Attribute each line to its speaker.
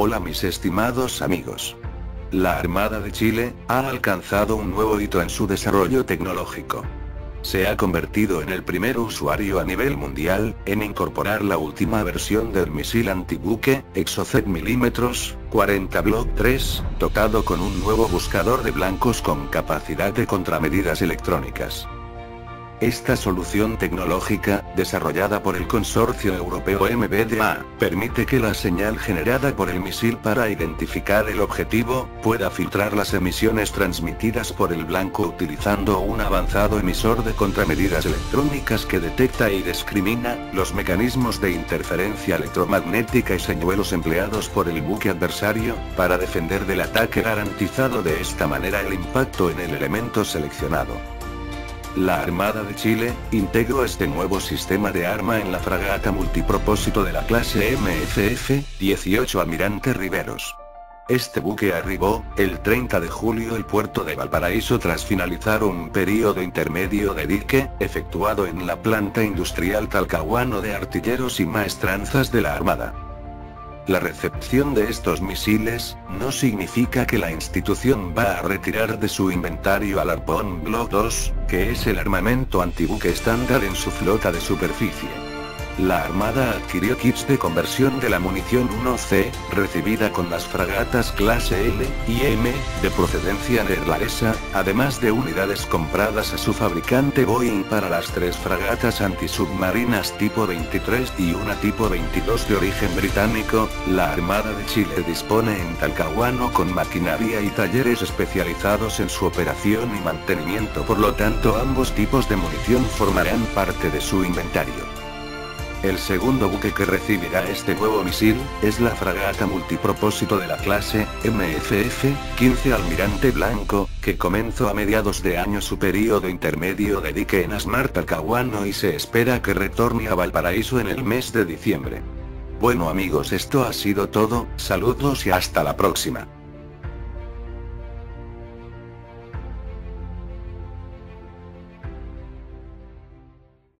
Speaker 1: Hola mis estimados amigos. La Armada de Chile ha alcanzado un nuevo hito en su desarrollo tecnológico. Se ha convertido en el primer usuario a nivel mundial en incorporar la última versión del misil antibuque, Exocet mm 40 Block 3, dotado con un nuevo buscador de blancos con capacidad de contramedidas electrónicas. Esta solución tecnológica, desarrollada por el consorcio europeo MBDA, permite que la señal generada por el misil para identificar el objetivo, pueda filtrar las emisiones transmitidas por el blanco utilizando un avanzado emisor de contramedidas electrónicas que detecta y discrimina los mecanismos de interferencia electromagnética y señuelos empleados por el buque adversario, para defender del ataque garantizado de esta manera el impacto en el elemento seleccionado. La Armada de Chile, integró este nuevo sistema de arma en la fragata multipropósito de la clase MFF-18 Almirante Riveros. Este buque arribó, el 30 de julio el puerto de Valparaíso tras finalizar un periodo intermedio de dique, efectuado en la planta industrial Talcahuano de artilleros y maestranzas de la Armada. La recepción de estos misiles, no significa que la institución va a retirar de su inventario al Arpón Block 2, que es el armamento antibuque estándar en su flota de superficie. La Armada adquirió kits de conversión de la munición 1C, recibida con las fragatas clase L y M, de procedencia neerlandesa, además de unidades compradas a su fabricante Boeing para las tres fragatas antisubmarinas tipo 23 y una tipo 22 de origen británico, la Armada de Chile dispone en Talcahuano con maquinaria y talleres especializados en su operación y mantenimiento por lo tanto ambos tipos de munición formarán parte de su inventario. El segundo buque que recibirá este nuevo misil, es la fragata multipropósito de la clase, MFF-15 Almirante Blanco, que comenzó a mediados de año su periodo intermedio de dique en Asmar Talcahuano y se espera que retorne a Valparaíso en el mes de diciembre. Bueno amigos esto ha sido todo, saludos y hasta la próxima.